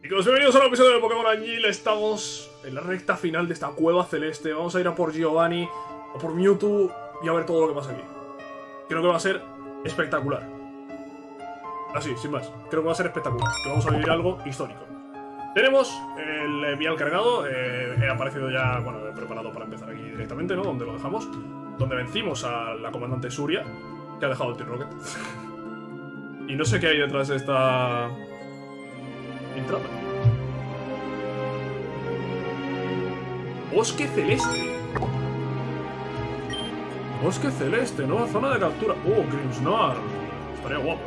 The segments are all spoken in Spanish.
Chicos, bienvenidos a un episodio de Pokémon Añil. Estamos en la recta final de esta cueva celeste. Vamos a ir a por Giovanni, a por Mewtwo y a ver todo lo que pasa aquí. Creo que va a ser espectacular. Así, sin más. Creo que va a ser espectacular. Que vamos a vivir algo histórico. Tenemos el eh, vial cargado. eh, he aparecido ya, bueno, he preparado para empezar aquí directamente, ¿no? Donde lo dejamos. Donde vencimos a la comandante Suria, que ha dejado el Team Rocket. y no sé qué hay detrás de esta entrada. Bosque celeste. Bosque celeste, nueva zona de captura. Oh, Grimmsnarl. Estaría guapo.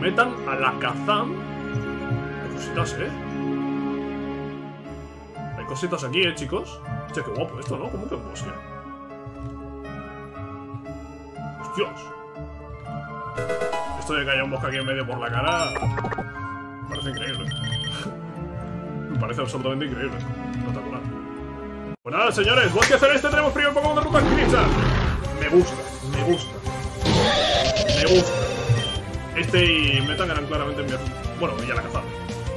Metan a la Kazam. Hay cositas, ¿eh? Hay cositas aquí, ¿eh, chicos? Hostia, qué guapo esto, ¿no? ¿Cómo que un bosque? ¡Hostias! Esto de que haya un bosque aquí en medio por la cara... Parece increíble. Me parece absolutamente increíble. Espectacular. Pues nada, señores, Bosque Celeste tenemos primer Pokémon de Ruta Crimson. Me gusta, me gusta. Me gusta. Este y Metan eran claramente mi... Bueno, ya la cazada.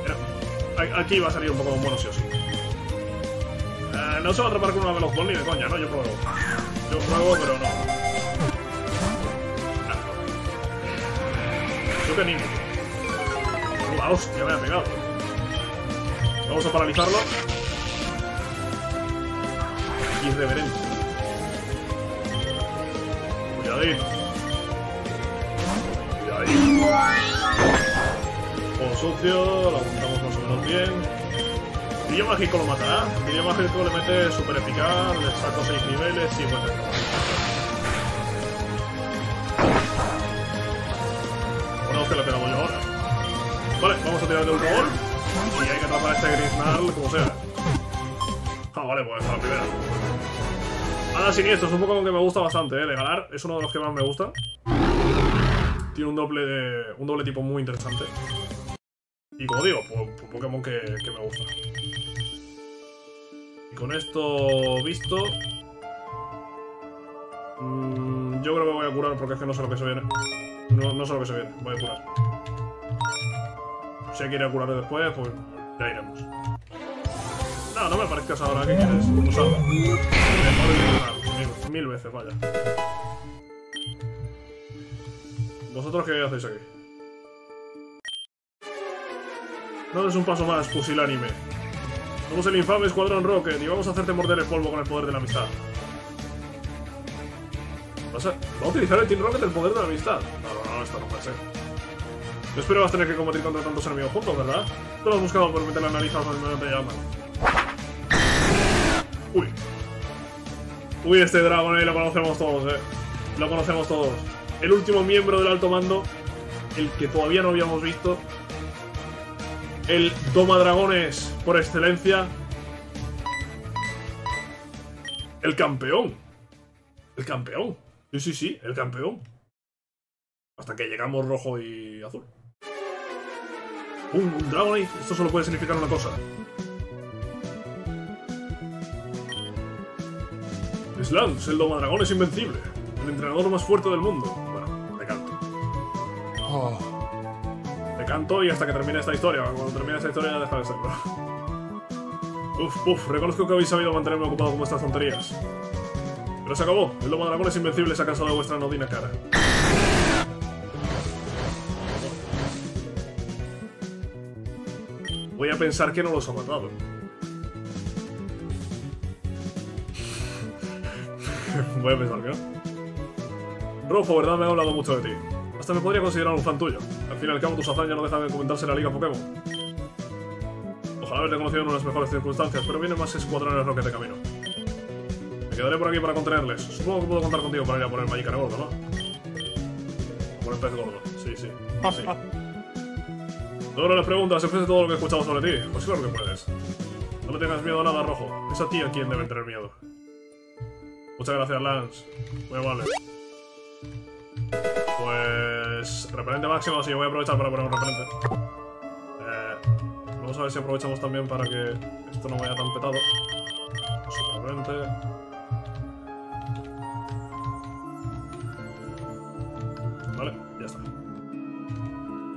Era- a- Aquí va a salir un Pokémon bueno sí o sí. Eh, no se va a atrapar con una Veloz Ball ni de coña, ¿no? Yo pruebo. Yo pruebo, pero no. Yo te animo. La hostia, me ha pegado. Vamos a paralizarlo. Irreverente. Cuidadito. Cuidadito. Juego sucio, lo apuntamos más o menos bien. Brillo mágico lo matará. Brillo mágico le mete super eficaz, le saco 6 niveles y bueno. Bueno, que le ahora. Vale, vamos a tirar de último gol. Y hay que atrapar a este Griznarl como sea. Ah, vale, pues a la primera. Nada siniestro, es un Pokémon que me gusta bastante, eh. De ganar, es uno de los que más me gusta. Tiene un doble de, un doble tipo muy interesante. Y como digo, pues, un Pokémon que, que me gusta. Y con esto visto... mm, yo creo que voy a curar porque es que no sé lo que se viene. No, no sé lo que se viene, voy a curar. Si hay que ir a después, pues ya iremos. No, no me parezcas ahora, ¿qué quieres? Usado. Mil, mil veces, vaya. ¿Vosotros qué hacéis aquí? No es un paso más, pusilánime. Somos el infame Escuadrón Rocket y vamos a hacerte morder el polvo con el poder de la amistad. ¿Vas a, ¿Va a utilizar el Team Rocket el poder de la amistad? No, no, no, esto no puede ser. No esperabas tener que combatir contra tantos enemigos juntos, ¿verdad? Tú lo has buscado por meter la nariz al movimiento te llaman. Uy. Uy, este dragón ahí lo conocemos todos, eh. Lo conocemos todos. El último miembro del alto mando, el que todavía no habíamos visto. El Doma Dragones por excelencia. El campeón. El campeón. Sí, sí, sí, el campeón. Hasta que llegamos rojo y azul. Un, un Dragonite. Esto solo puede significar una cosa. Slans, el Domadragón es invencible. El entrenador más fuerte del mundo. Bueno, de canto. De canto y hasta que termine esta historia. Cuando termine esta historia ya deja de serlo. Uf, uf, reconozco que habéis sabido mantenerme ocupado con vuestras tonterías. Pero se acabó. El Domadragón es invencible, se ha cansado de vuestra anodina cara. Voy a pensar que no los ha matado. Voy a pensar que no. Rojo, ¿verdad? Me ha hablado mucho de ti. Hasta me podría considerar un fan tuyo. Al fin y al cabo, tus hazañas no dejan de comentarse en la Liga Pokémon. Ojalá haberte conocido en unas mejores circunstancias, pero vienen más escuadrones Rocket de camino. Me quedaré por aquí para contenerles. Supongo que puedo contar contigo para ir a por el Magikarp gordo, ¿no? Por el pez gordo. Sí, sí. sí. Ahora las preguntas, ofrece todo lo que he escuchado sobre ti. Pues claro que puedes. No le tengas miedo a nada, Rojo. Es a ti a quien deben tener miedo. Muchas gracias, Lance. Muy amable. Pues... Repelente máximo, sí, voy a aprovechar para poner un repelente. Eh, vamos a ver si aprovechamos también para que esto no vaya tan petado. Super.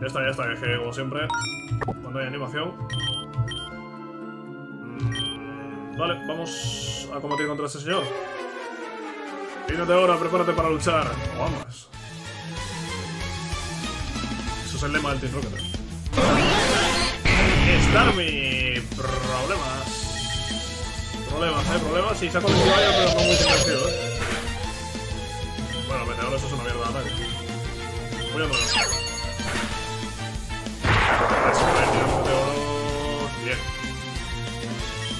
Ya está. ya está, es que como siempre, cuando hay animación. Mm, vale, vamos a combatir contra este señor. Pínate ahora, prepárate para luchar. O ambas. Eso es el lema del Team Rocket. Starmie. Problemas. Problemas, eh, problemas. Sí, saco el caballo, pero no muy convencido, eh. Bueno, meteor, eso es una mierda de ataque. Voy a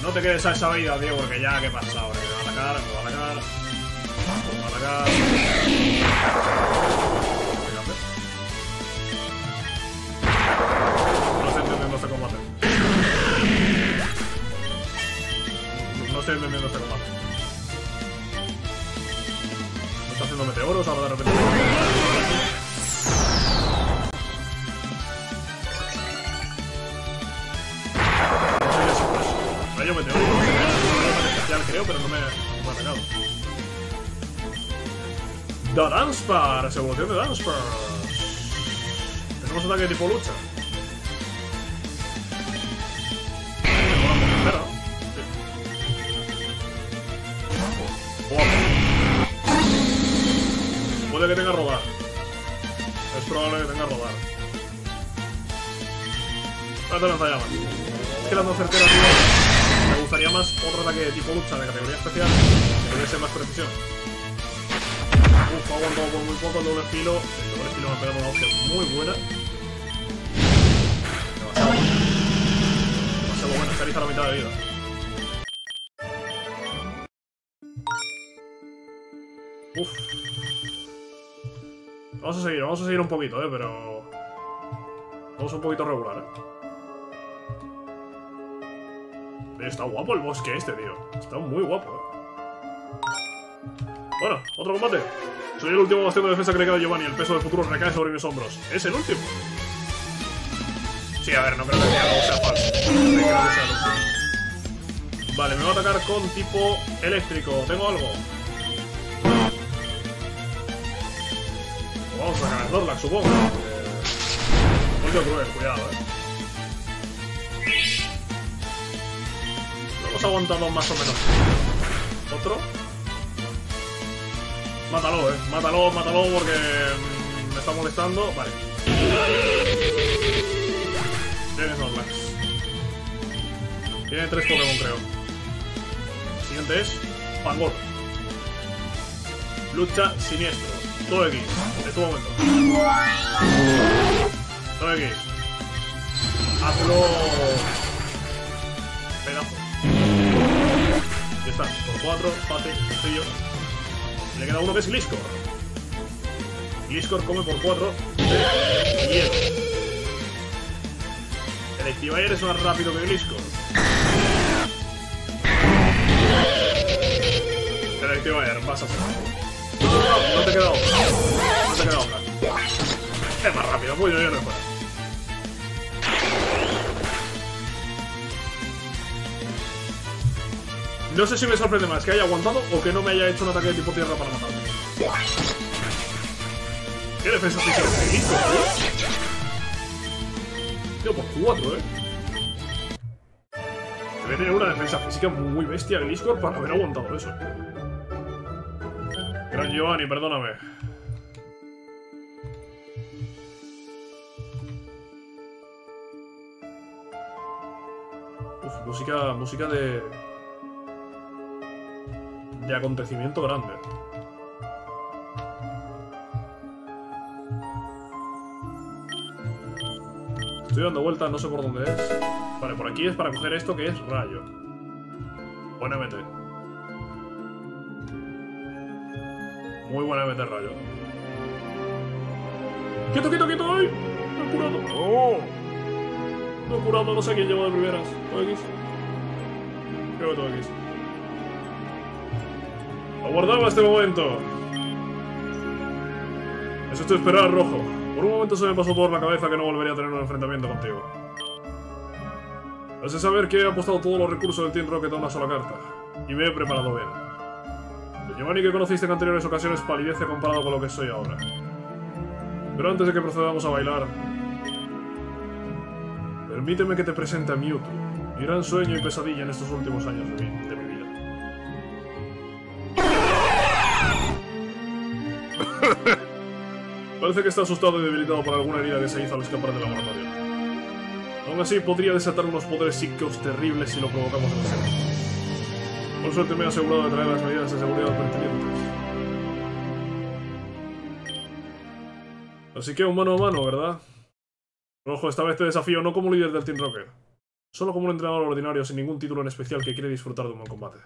No te quedes a esa vida, tío, porque ya, ¿qué pasa ahora? Me va a atacar, me va a atacar. Me va a atacar. No estoy entendiendo este combate. No estoy entendiendo este combate. ¿Me está haciendo meteoros ahora de repente? Rayo un especial, creo, pero no me, no me ha atacado. The Danspars, evolución de Danspars. Tenemos ataque tipo lucha. Sí. Puede que tenga rodar. Es probable que tenga rodar. Espérate, lanzallamas. Es que las dos certeras, gustaría más otro ataque de tipo lucha de categoría especial, que pudiese más precisión. Uf, aguantado por muy poco doble filo. El doble filo me ha pegado una hostia muy buena. Demasiado. Demasiado buena, Charizard a la mitad de vida. Uf. Vamos a seguir, vamos a seguir un poquito, eh, pero... Vamos un poquito regular, eh. Está guapo el bosque este, tío. Está muy guapo. Bueno, otro combate. Soy el último bastión de defensa que le queda a Giovanni. El peso del futuro recae sobre mis hombros. ¿Es el último? Sí, a ver, no creo que sea falso. Sea último. Vale, me va a atacar con tipo eléctrico. ¿Tengo algo? Vamos a sacar el Snorlax, supongo. Eh, Golpeo cruel, cuidado, eh. Hemos aguantado más o menos. ¿Otro? Mátalo, eh. Mátalo, mátalo porque mm, me está molestando. Vale. Tiene Snorlax. Tiene tres Pokémon, creo. Siguiente es Pangor. Lucha siniestro. Todo X. En este momento. Todo X. Hazlo. Está. Por cuatro. Fácil. Sencillo. Le queda uno que es Gliscor. Gliscor come por 4 de hielo. El Electivire es más rápido que Gliscor. El Electivire, vas a hacer. No te queda otra. No te queda otra. Es más rápido, ya no fuera. No sé si me sorprende más que haya aguantado o que no me haya hecho un ataque de tipo tierra para matarme. ¿Qué defensa de Gliscor, tío? Tío, por 4, eh. Debe tener una defensa física muy bestia Gliscor para haber aguantado eso. Gran Giovanni, perdóname. Uf, música, música de... De acontecimiento grande. Estoy dando vueltas, no sé por dónde es. Vale, por aquí es para coger esto que es rayo. Buena MT. Muy buena MT rayo. ¡Quieto, quieto, quieto! ¡Ay! No he curado. No he curado, no sé quién llevo de primeras. ¿Todo X? Creo que todo X. Aguardaba este momento. Es esto esperar, rojo. Por un momento se me pasó por la cabeza que no volvería a tener un enfrentamiento contigo. Has de saber que he apostado todos los recursos del Team Rocket a una sola carta. Y me he preparado bien. El Giovanni que conociste en anteriores ocasiones palidece comparado con lo que soy ahora. Pero antes de que procedamos a bailar, Permíteme que te presente a Mewtwo, mi gran sueño y pesadilla en estos últimos años de mi, de mi Parece que está asustado y debilitado por alguna herida que se hizo al escapar del laboratorio. Aún así, podría desatar unos poderes psíquicos terribles si lo provocamos demasiado. Por suerte me he asegurado de traer las medidas de seguridad pertinentes. Así que un mano a mano, ¿verdad? Rojo, esta vez te desafío no como líder del Team Rocket, solo como un entrenador ordinario sin ningún título en especial que quiere disfrutar de un buen combate.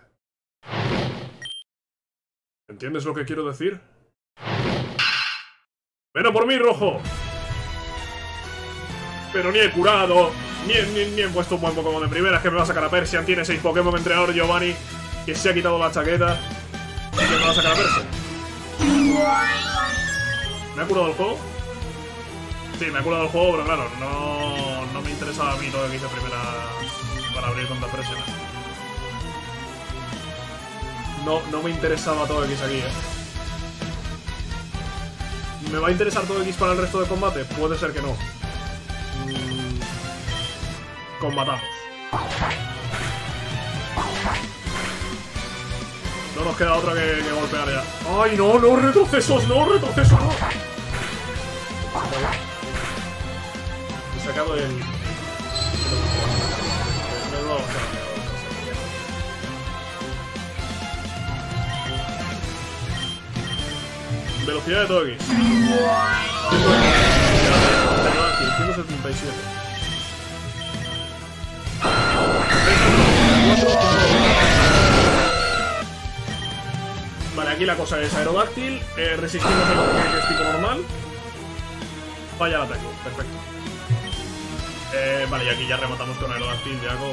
¿Entiendes lo que quiero decir? ¡Ven por mí, Rojo! Pero ni he curado, ni ni, ni he puesto un buen Pokémon de primera, es que me va a sacar a Persian, tiene 6 Pokémon entrenador Giovanni, que se ha quitado la chaqueta, y que me va a sacar a Persian. ¿Me ha curado el juego? Sí, me ha curado el juego, pero claro, no, no me interesaba a mí todo lo que hice primera para abrir contra Persian. No, no me interesaba todo X aquí, eh. ¿Me va a interesar todo X para el resto de combate? Puede ser que no. Mm, combatamos. No nos queda otra que, que golpear ya. ¡Ay, no, no! ¡Retrocesos! ¡No, retrocesos! ¡No! He sacado el... Velocidad de Togekiss. 177. Vale, aquí la cosa es Aerodáctil, eh, resistimos el ataque que es tipo normal. Falla el ataque, perfecto. Eh, vale, y aquí ya rematamos con Aerodáctil, ya con.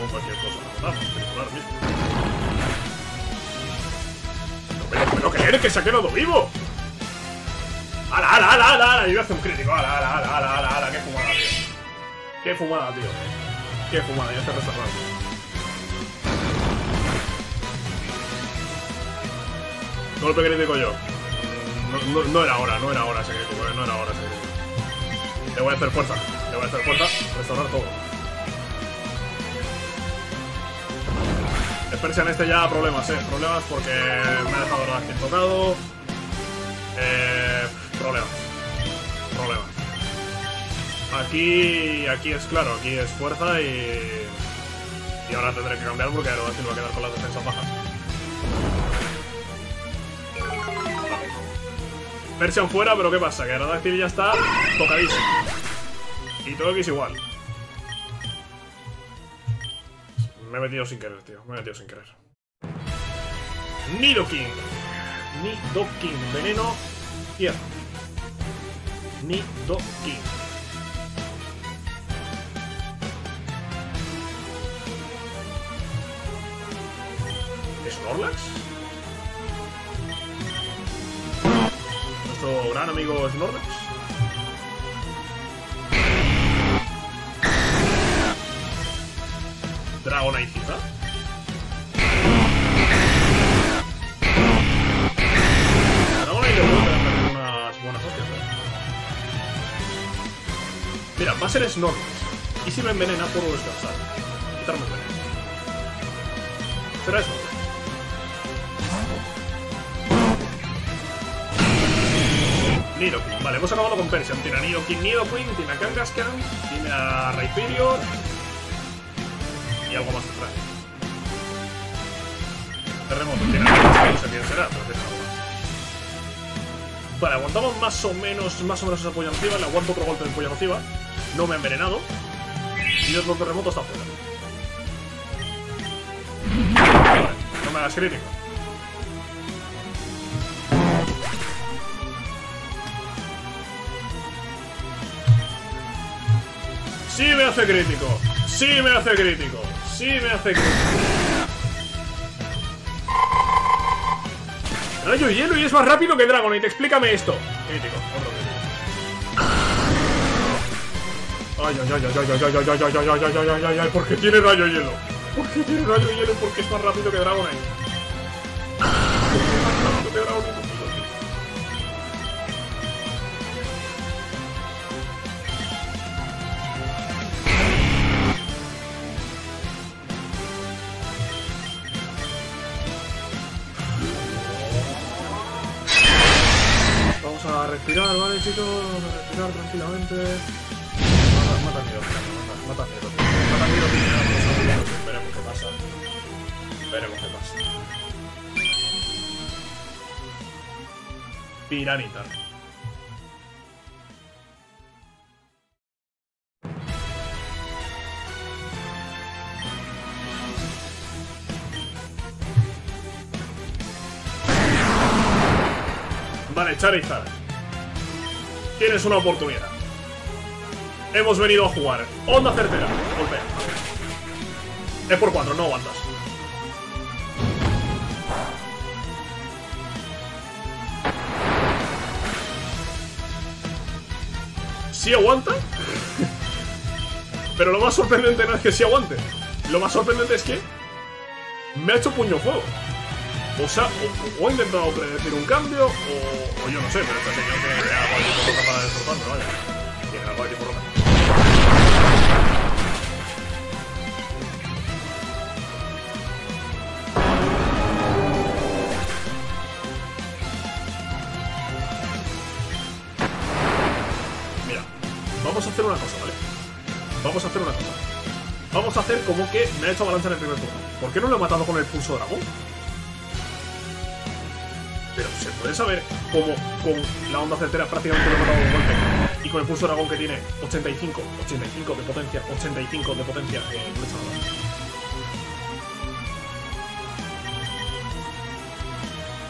Con cualquier cosa rematamos, mismo. Pero que eres que se ha quedado vivo. ¡Ala, ala, ala, ala! ala! Yo hacer un crítico. ¡Ala, ala, ala, ala, ala! ala! ¡Qué fumada, tío! ¡Qué fumada, tío! ¡Qué fumada! Ya estoy restaurando. Golpe crítico yo. No, no, no era hora, no era hora ese eh, no era hora ese. Le voy a hacer fuerza, le voy a hacer fuerza, restaurar todo. Persian este ya problemas, eh. Problemas porque me ha dejado el acting tocado. Eh, problemas. Problemas. Aquí, aquí es claro, aquí es fuerza y... Y ahora tendré que cambiar porque Aerodactyl va a quedar con las defensas bajas. Persian fuera, pero ¿qué pasa? Que Aerodactyl ya está tocadísimo. Y todo es igual. Me he metido sin querer, tío. Me he metido sin querer. Nidoking. Nidoking. Veneno. Tierra. Nidoking. ¿Snorlax? Nuestro gran amigo Snorlax. Dragonite quizá. Dragonite le puede pegar unas buenas hostias, ¿eh? Mira, va a ser Snorlax. Y si me envenena, puedo descansar. Quitarme el veneno. Será Snorlax. Nidoking. Vale, hemos acabado con Persian. Tiene a Nidoking, Nidoqueen, tiene a Kangaskhan, tiene a Rhyperior algo más atrás. Terremoto, tiene no sé quién será, pero tiene algo más. Vale, aguantamos más o menos, más o menos esa polla nociva, le aguanto otro golpe de polla nociva. No me ha envenenado. Y otro terremoto está fuera. Vale, no me hagas crítico. Sí me hace crítico. Sí me hace crítico. Sí me crítico. Rayo hielo y es más rápido que Dragonite. Explícame esto. Ay, ay, ay, ay, ay, ay, ay, ay, ay, ay, ay, ay, ay, ay, ay, ay, ¿por qué tiene rayo hielo? ¿Por qué tiene rayo hielo y por qué es más rápido que Dragonite? Respirar, tranquilamente. Mata, mata miedo, mata, miedo. Mata miedo primero, Veremos qué pasa. Veremos qué pasa. Tiranitar. Vale, Charizard. Tienes una oportunidad. Hemos venido a jugar. Onda certera. Golpea. Es por cuatro, no aguantas. Sí aguanta. Pero lo más sorprendente no es que sí aguante. Lo más sorprendente es que me ha hecho puño fuego. O sea, o, o, ha intentado predecir un cambio, o, yo no sé, pero este señor tiene que algo para destrozarme, vaya. Tiene algo de tipo roca. Mira, vamos a hacer una cosa, ¿vale? Vamos a hacer una cosa. Vamos a hacer como que me ha hecho avalancha en el primer turno. ¿Por qué no lo he matado con el pulso dragón? Se puede saber cómo con la onda certera prácticamente lo he matado de un golpe y con el pulso dragón que tiene 85, 85 de potencia, 85 de potencia, eh, no hecho nada.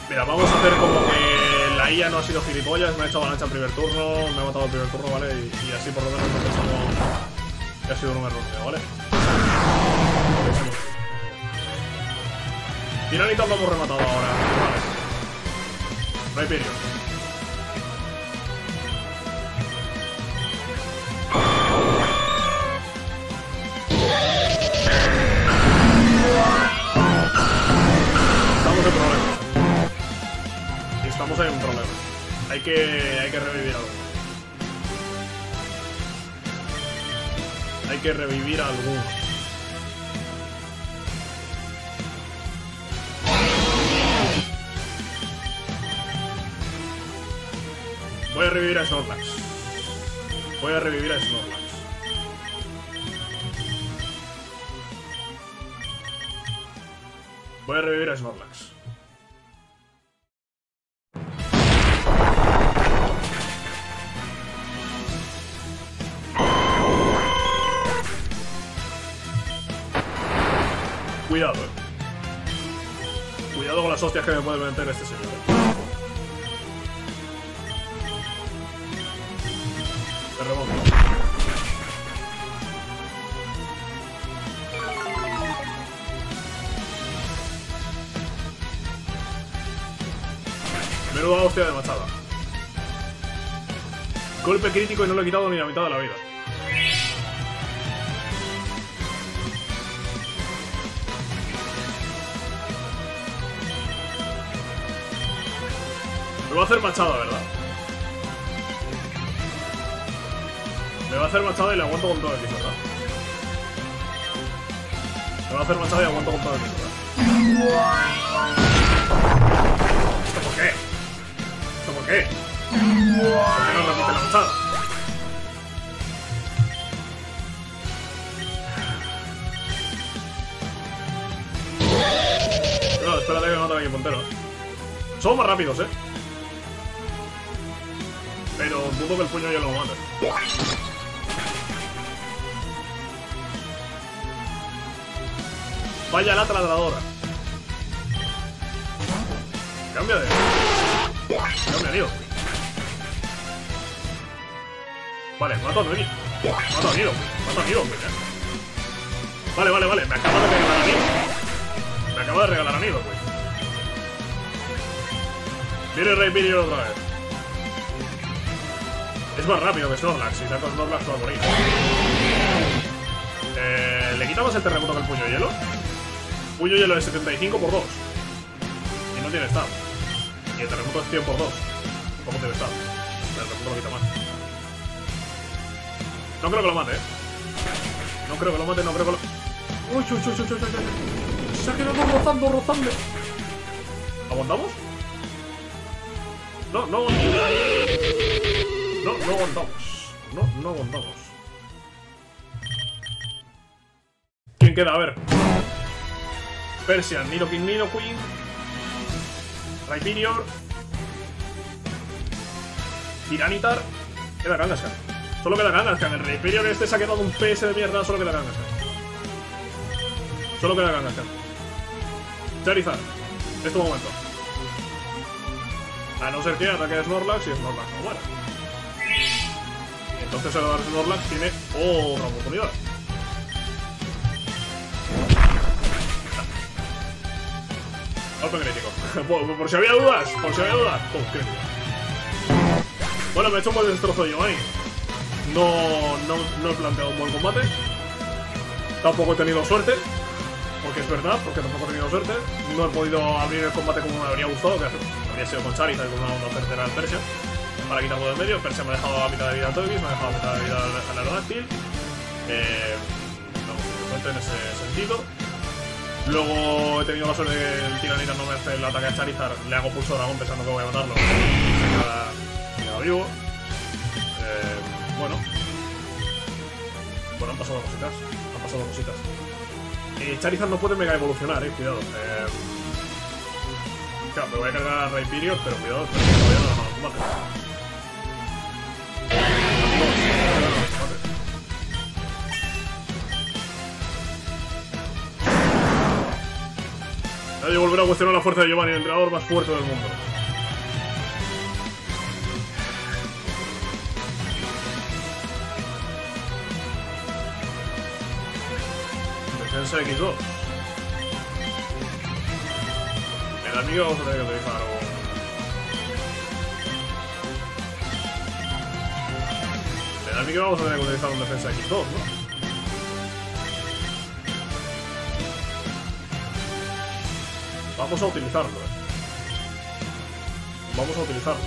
Mira, vamos a hacer como que la IA no ha sido gilipollas, me ha hecho avalancha en primer turno, me ha matado el primer turno, ¿vale? Y, así por lo menos no pensamos que ha sido un error ¿vale? Tiranitas lo hemos rematado ahora. No. Estamos en problemas. Estamos en un problema. Hay que, hay que revivir algo. Hay que revivir a revivir a Snorlax. Voy a revivir a Snorlax. Voy a revivir a Snorlax. Cuidado, eh. Cuidado con las hostias que me puede meter este señor. Crítico y no le he quitado ni la mitad de la vida. Me va a hacer machada, ¿verdad? Me va a hacer machada y le aguanto con todo el equipo, ¿verdad? Me va a hacer machada y aguanto con todo el equipo, ¿verdad? ¿Esto por qué? ¿Esto por qué? ¿Por qué no repite la machada? No, espérate que mata a mi puntero. Somos más rápidos, ¿eh? Pero dudo que el puño ya lo mate. Vaya la ladradora. Cambia de. Cambia, tío. Vale, mato a. Mato a Nido. Mato a Nido, eh. Vale, vale, vale. Me acaba de regalar a Nido. Me acaba de regalar a Nido, pues. Viene Rey Video otra vez. Es más rápido que Snorlax. Si saco Snorlax va a morir. Eh, ¿Le quitamos el terremoto con el puño hielo? Puño hielo es 75 por 2. Y no tiene estado. Y el terremoto es 100 por 2. ¿Cómo tiene estado? El terremoto lo quita más. No creo que lo mate, ¿eh? No creo que lo mate, no creo que lo... Uy, uy, uy, uy, uy, uy. Se ha quedado rozando, rozando. ¿Aguantamos? No, no aguantamos. No, no aguantamos. No, no aguantamos. ¿Quién queda? A ver. Persian, Nino King, Nino Queen. Rhyperior. Tiranitar. Queda Kangaskhan. Solo queda Kangaskhan. El Rhyperior este se ha quedado un PS de mierda. Solo queda Kangaskhan. Solo queda Kangaskhan. Charizard. Es tu momento. A no ser que ataque a Snorlax y Snorlax no muera. Entonces el Snorlax tiene otra oportunidad. Golpe crítico. por, por si había dudas, por si había dudas. Crítico. Bueno, me he hecho un buen destrozo ahí. No, no, no he planteado un buen combate. Tampoco he tenido suerte. Porque es verdad, porque tampoco he tenido suerte. No he podido abrir el combate como me habría gustado, que habría sido con Charizard con una, una al Persia. Para quitarlo del medio. Persia me ha dejado a mitad de vida al Togekiss, me ha dejado a mitad de vida al, Aerodactyl. Eh, no, en ese sentido. Luego he tenido la suerte de que el Tiranita no me hace el ataque a Charizard. Le hago pulso dragón pensando que voy a matarlo. Se queda vivo. Bueno. Bueno, han pasado cositas. Han pasado cositas. Eh, Charizard no puede mega evolucionar, eh. Cuidado. Eh, claro, me voy a cargar a Rhyperior, pero cuidado, pero todavía no el combate. Nadie volverá a cuestionar la fuerza de Giovanni, el entrenador más fuerte del mundo. Defensa X2. El amigo vamos a tener que utilizar algo. El amigo vamos a tener que utilizar un defensa X2, ¿no? Vamos a utilizarlo, eh. Vamos a utilizarlo.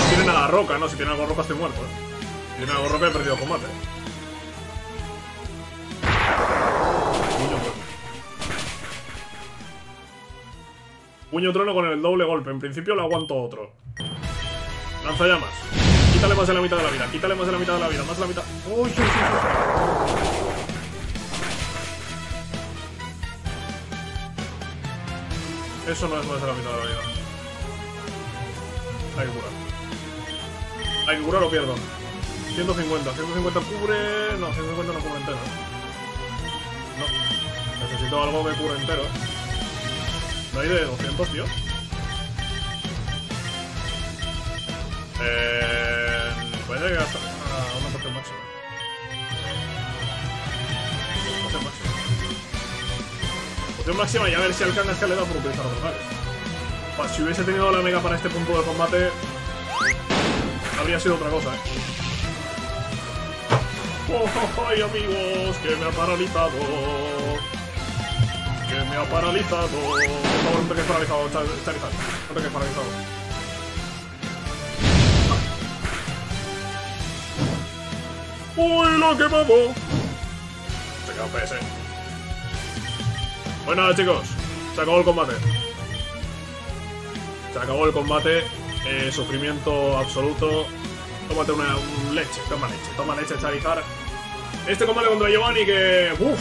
No tienen a la roca, ¿no? Si tienen algo roca estoy muerto, eh. Si tienen algo roca he perdido combate. Puño trueno con el doble golpe. En principio le aguanto otro. Lanzallamas. Quítale más de la mitad de la vida. Quítale más de la mitad de la vida. Más de la mitad. ¡Uy, uy, uy, uy! Eso no es más de la mitad de la vida. Hay que curar. Hay que curar o pierdo. 150. 150 cubre... No, 150 no cubre entero. No. Necesito algo que cure entero. No hay de 200, tío. Eh... Hasta... a una poción máxima. Poción máxima. Poción máxima y a ver si al Kangaskhan le da por utilizar otro ataque. Pues si hubiese tenido la mega para este punto de combate, habría sido otra cosa, eh. ¡Oh, oh, oh, amigos! ¡Que me ha paralizado! ¡Que me ha paralizado! Por favor, no te quedes paralizado, Char- Charizard. No te quedes paralizado. ¡Uy, lo he quemado! Se queda un PS. Nada, chicos. Se acabó el combate. Se acabó el combate. Eh, sufrimiento absoluto. Tómate una un leche, toma leche, toma leche, Charizard. Este combate contra Giovanni que. Uff.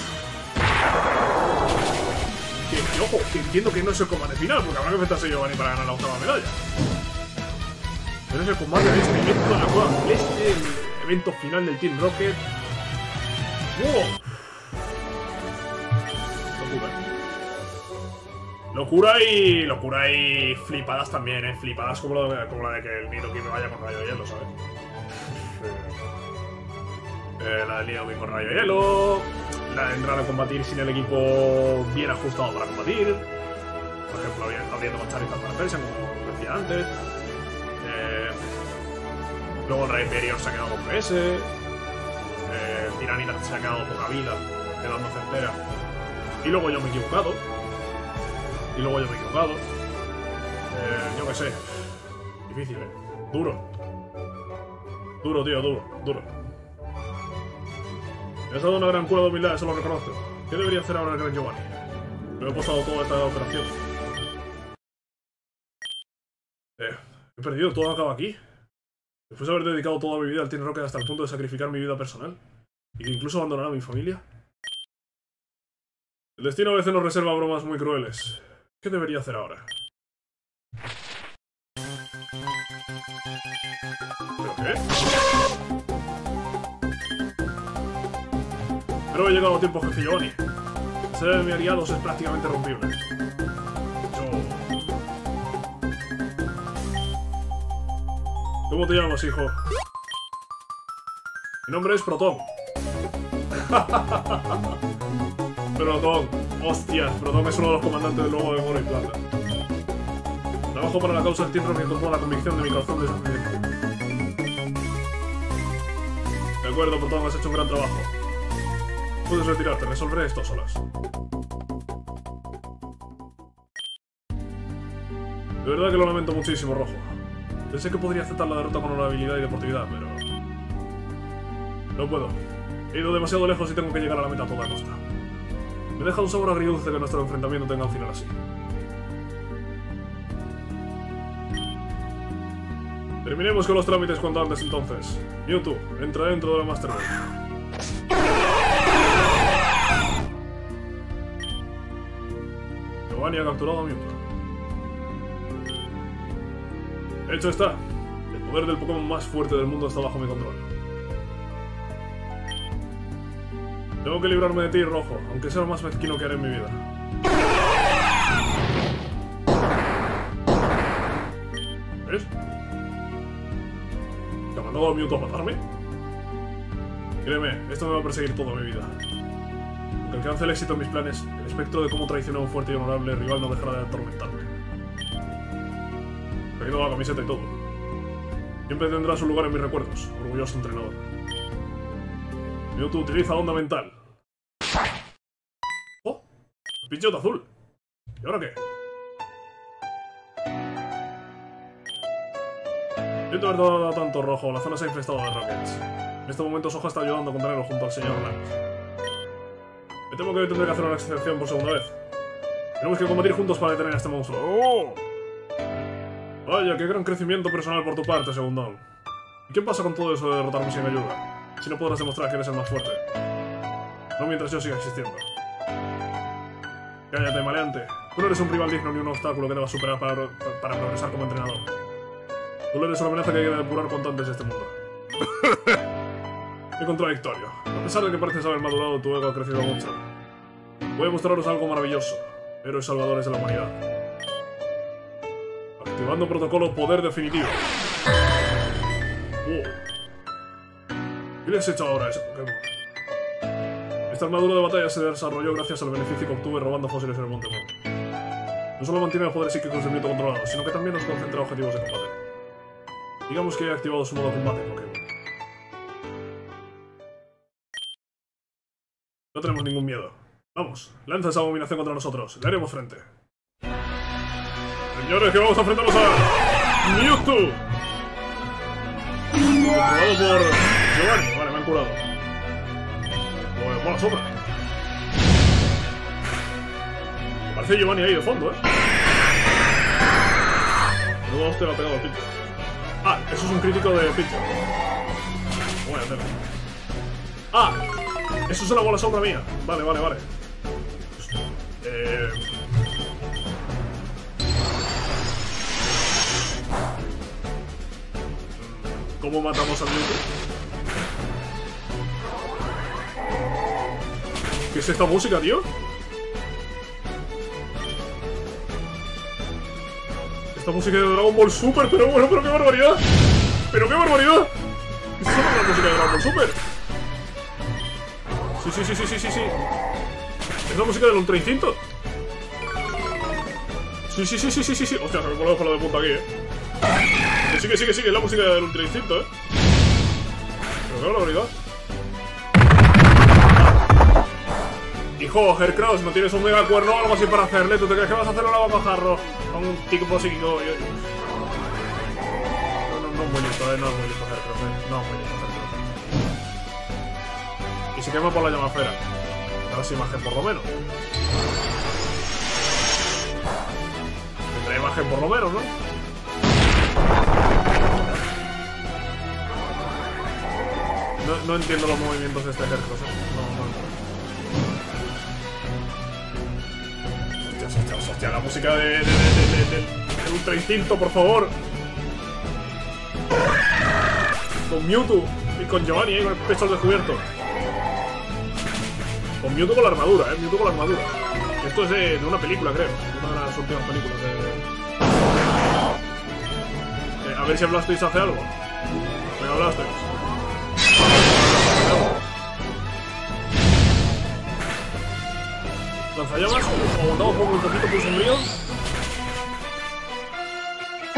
Ojo, que entiendo que no es el combate final, porque habrá que enfrentarse a Giovanni para ganar la octava medalla. Pero es el combate de este evento de la cueva celeste, el evento final del Team Rocket. ¡Wow! Locura. Locura y. Locura y flipadas también, eh. Flipadas como, la de que el Nidoking me vaya con rayo de hielo, ¿sabes? Eh, la de Nidoking con rayo de hielo. Entrar a combatir sin el equipo bien ajustado para combatir. Por ejemplo, abri- abriendo con Charizard para Persian, como decía antes. Eh, luego el Rhyperior se ha quedado con PS. Eh, el Tyranitar se ha quedado poca vida, quedando certera. Y luego yo me he equivocado. Y luego yo me he equivocado. Eh, yo qué sé. Difícil, eh. Duro. Duro, tío, duro, duro. Has dado una gran cura de humildad, eso lo reconozco. ¿Qué debería hacer ahora el gran Giovanni? Me he pasado toda esta operación. He perdido, todo acaba aquí. Después de haber dedicado toda mi vida al Team Rocket hasta el punto de sacrificar mi vida personal. Y incluso abandonar a mi familia. El destino a veces nos reserva bromas muy crueles. ¿Qué debería hacer ahora? ¿Pero qué? Pero he llegado a tiempo, jefe Giovanni. Ser de mi aliados es prácticamente rompible. Yo... ¿Cómo te llamas, hijo? Mi nombre es Proton. Proton. Hostias, Proton es uno de los comandantes del lobo de Moro y Plata. Trabajo para la causa del Rocket con toda la convicción de mi corazón de. De acuerdo, Proton, has hecho un gran trabajo. Puedes retirarte, resolveré esto solas. De verdad que lo lamento muchísimo, Rojo. Pensé que podría aceptar la derrota con honorabilidad y deportividad, pero... No puedo. He ido demasiado lejos y tengo que llegar a la meta a toda costa. Me deja un sabor agridulce que nuestro enfrentamiento tenga un final así. Terminemos con los trámites cuanto antes entonces. Mewtwo, entra dentro de la Master Ball. Giovanni ha capturado a Mewtwo. Hecho está. El poder del Pokémon más fuerte del mundo está bajo mi control. Tengo que librarme de ti, Rojo, aunque sea lo más mezquino que haré en mi vida. ¿Ves? ¿Te ha mandado a Mewtwo a matarme? Créeme, esto me va a perseguir toda mi vida. Aunque alcance el éxito en mis planes, el espectro de cómo traicionó a un fuerte y honorable rival no dejará de atormentarme. Trayendo la camiseta y todo. Siempre tendrá su lugar en mis recuerdos, orgulloso entrenador. Mewtwo utiliza onda mental. ¡Oh! ¡Pinchote azul! ¿Y ahora qué? Siento haber dado tanto rojo, la zona se ha infestado de Rockets. En este momento Soja está ayudando a contenerlo junto al señor Lance. Me temo que tendré que hacer una excepción por segunda vez. Tenemos que combatir juntos para detener a este monstruo. ¡Oh! Vaya, qué gran crecimiento personal por tu parte, Segundón. ¿Y qué pasa con todo eso de derrotarme sin ayuda? Si no podrás demostrar que eres el más fuerte. No mientras yo siga existiendo. Cállate, maleante. Tú no eres un rival digno ni un obstáculo que debas superar para, para progresar como entrenador. Tú eres una amenaza que hay que depurar cuanto antes de este mundo. Qué contradictorio. A pesar de que pareces haber madurado, tu ego ha crecido mucho. Voy a mostraros algo maravilloso. Héroes salvadores de la humanidad. Activando protocolo poder definitivo. ¿Qué le has hecho ahora a ese Pokémon? Esta armadura de batalla se desarrolló gracias al beneficio que obtuve robando fósiles en el Monte. No solo mantiene los poderes psíquicos del mito controlado, sino que también nos concentra objetivos de combate. Digamos que he activado su modo combate Pokémon. No tenemos ningún miedo. Vamos, lanza esa abominación contra nosotros. Le haremos frente. Señores, que vamos a enfrentarnos a... Mewtwo. Controlado por Giovanni. Vale, me han curado. Pues buena sombra. Parece Giovanni ahí de fondo, ¿eh? Luego usted lo ha pegado al pincho. Ah, eso es un crítico de pincho. Voy a hacerlo. Ah, eso es una bola sombra mía. Vale, vale, vale. Eh... ¿Cómo matamos al Mewtwo? ¿Qué es esta música, tío? Esta música de Dragon Ball Super, pero bueno, pero qué barbaridad. Pero qué barbaridad. ¿Qué es la música de Dragon Ball Super? Sí, sí, sí, sí, sí, sí, sí. Es la música del Ultra Instinto. Sí, sí, sí, sí, sí, sí, sí. Hostia, se me colado con la de punta aquí, eh. Que sigue, sigue, sigue, es la música del Ultra Instinto, eh. Pero qué barbaridad. Hijo, Hercross, ¿no tienes un mega cuerno o algo así para hacerle? ¿Tú te crees que vas a hacerle una bajarro a un tipo psíquico? No, no, no es muy listo, eh. No es muy listo Hercross, eh. No es muy listo se quema por la llamafera. A esa imagen por lo menos. Tendrá imagen por lo menos, ¿no? No, no entiendo los movimientos de este ejército. No, no. Hostias, hostias, hostias, la música de, de, de, de, Ultra Instinto, por favor. Con Mewtwo y con Giovanni, ¿eh? con el pecho descubierto. Con Mewtwo con la armadura, eh, Mewtwo con la armadura. Esto es de, una película, creo. Una de las últimas películas de... Eh, a ver si Blastoise hace algo. Venga, Blastoise. Lanzallamas, aguantamos un poco, un poquito pulso frío.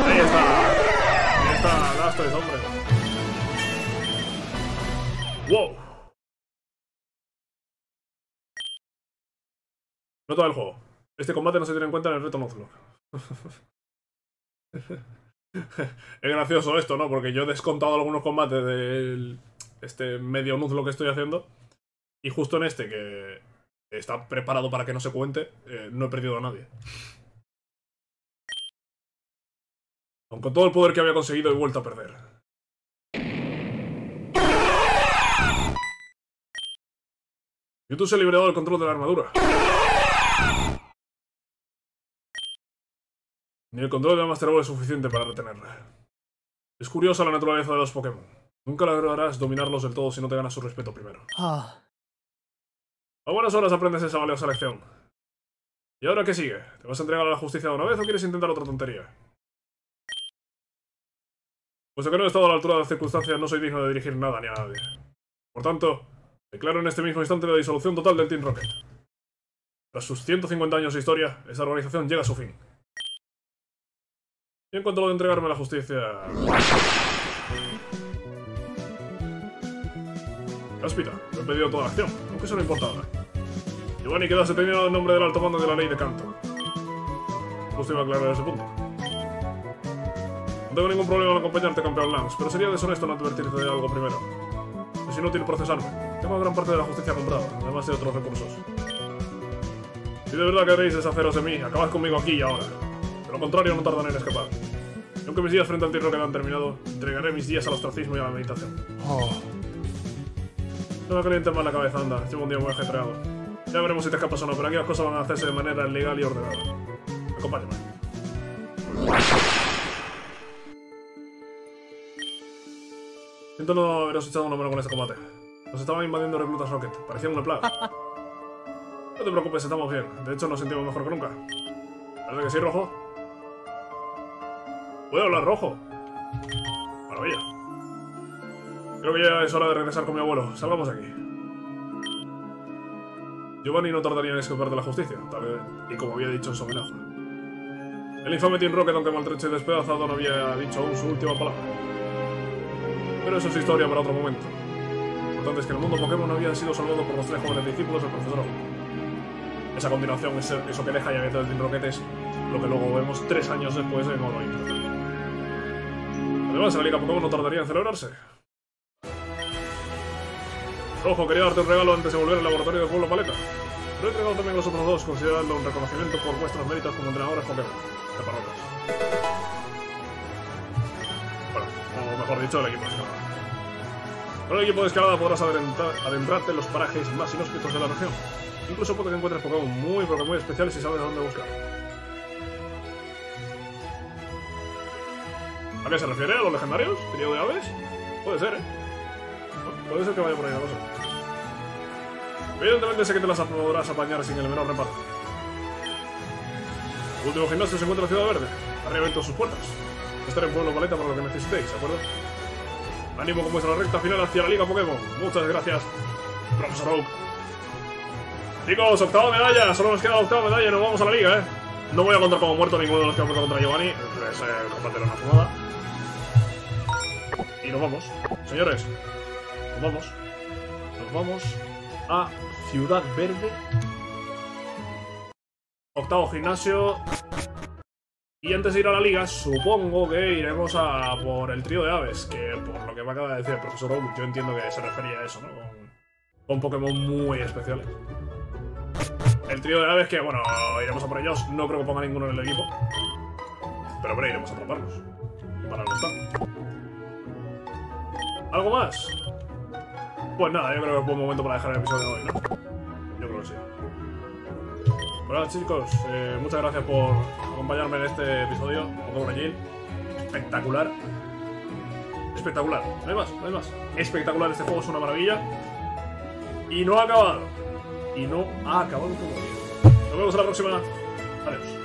Ahí está. Ahí está, Blastoise, hombre. Wow. Nota del juego. Este combate no se tiene en cuenta en el reto Nuzlocke. es gracioso esto, ¿no? Porque yo he descontado algunos combates del este medio Nuzlocke que estoy haciendo. Y justo en este, que está preparado para que no se cuente, eh, no he perdido a nadie. Aun con todo el poder que había conseguido, he vuelto a perder. YouTube se ha liberado del control de la armadura. Ni el control de la Master Ball es suficiente para retenerla. Es curiosa la naturaleza de los Pokémon. Nunca lograrás dominarlos del todo si no te ganas su respeto primero. Ah, A buenas horas aprendes esa valiosa lección. ¿Y ahora qué sigue? ¿Te vas a entregar a la justicia de una vez o quieres intentar otra tontería? Puesto que no he estado a la altura de las circunstancias, no soy digno de dirigir nada ni a nadie. Por tanto, declaro en este mismo instante la disolución total del Team Rocket. Tras sus 150 años de historia, esta organización llega a su fin. Y en cuanto a lo de entregarme a la justicia... Caspita, me he pedido toda la acción, aunque eso no importa ahora. Giovanni quedas detenido en nombre del alto mando de la ley de canto. Justo iba a aclarar ese punto. No tengo ningún problema en acompañarte, campeón Lance, pero sería deshonesto no advertirte de algo primero. Es inútil procesarme. Tengo gran parte de la justicia comprada, además de otros recursos. Si de verdad queréis deshaceros de mí, acabad conmigo aquí y ahora. De lo contrario, no tardan en escapar. Y aunque mis días frente al tiro quedan terminado, entregaré mis días al ostracismo y a la meditación. oh. No me calientes más la cabeza, anda. Llevo un día muy ajetreado. Ya veremos si te escapas o no, pero aquí las cosas van a hacerse de manera legal y ordenada. Acompáñame. Siento no haberos echado una mano con este combate. Nos estaban invadiendo reclutas Rocket. Parecían una plaga. No te preocupes, estamos bien. De hecho, nos sentimos mejor que nunca. ¿Verdad que sí, Rojo? ¿Puedo hablar rojo? Maravilla. Creo que ya es hora de regresar con mi abuelo. Salgamos aquí. Giovanni no tardaría en escapar de la justicia, tal vez, y como había dicho en su amenaza. El infame Team Rocket, aunque maltrecho y despedazado, no había dicho aún su última palabra. Pero eso es historia para otro momento. Lo importante es que el mundo Pokémon había sido salvado por los tres jóvenes discípulos del profesor Oak. Esa continuación, ese- eso que deja ya del Team Rocket es lo que luego vemos tres años después en Mono Inter. Además, la Liga Pokémon no tardaría en celebrarse. Rojo, quería darte un regalo antes de volver al laboratorio del pueblo Paleta. Pero he entregado también a los otros dos, considerando un reconocimiento por vuestros méritos como entrenadores Pokémon. De parroquias. Bueno, o mejor dicho, el equipo de escalada. Con el equipo de escalada podrás adentra- adentrarte en los parajes más inhóspitos de la región. Incluso puede que encuentres Pokémon muy, muy especiales si sabes a dónde buscar. ¿A qué se refiere? ¿A los legendarios? ¿Trío de aves? Puede ser, ¿eh? Puede ser que vaya por ahí la cosa. Evidentemente sé que te las podrás apañar sin el menor reparo. El último gimnasio se encuentra en Ciudad Verde. Arriba abierto sus puertas. Estaré en Pueblo Paleta para lo que necesitéis, ¿de acuerdo? Ánimo con vuestra recta final hacia la Liga Pokémon. Muchas gracias, Profesor Oak. Chicos, octava medalla. Solo nos queda la octava medalla y nos vamos a la Liga, ¿eh? No voy a contar como muerto ninguno de los que ha muerto contra Giovanni. Es el combate de una fumada. Y nos vamos. Señores, nos vamos. Nos vamos a Ciudad Verde. Octavo gimnasio. Y antes de ir a la liga, supongo que iremos a por el trío de aves, que por lo que me acaba de decir el profesor Oak, yo entiendo que se refería a eso, ¿no? Con, con Pokémon muy especiales. El trío de aves que, bueno, iremos a por ellos. No creo que ponga ninguno en el equipo. Pero hombre, iremos a atraparlos. Para algo está. ¿Algo más? Pues nada, yo creo que es buen momento para dejar el episodio de hoy, ¿no? Yo creo que sí. Bueno chicos, eh, muchas gracias por acompañarme en este episodio Pokémon Engine. Espectacular. Espectacular. No hay más, no hay más. Espectacular, este juego es una maravilla. Y no ha acabado. Y no ha acabado todavía. Nos vemos a la próxima. Adiós.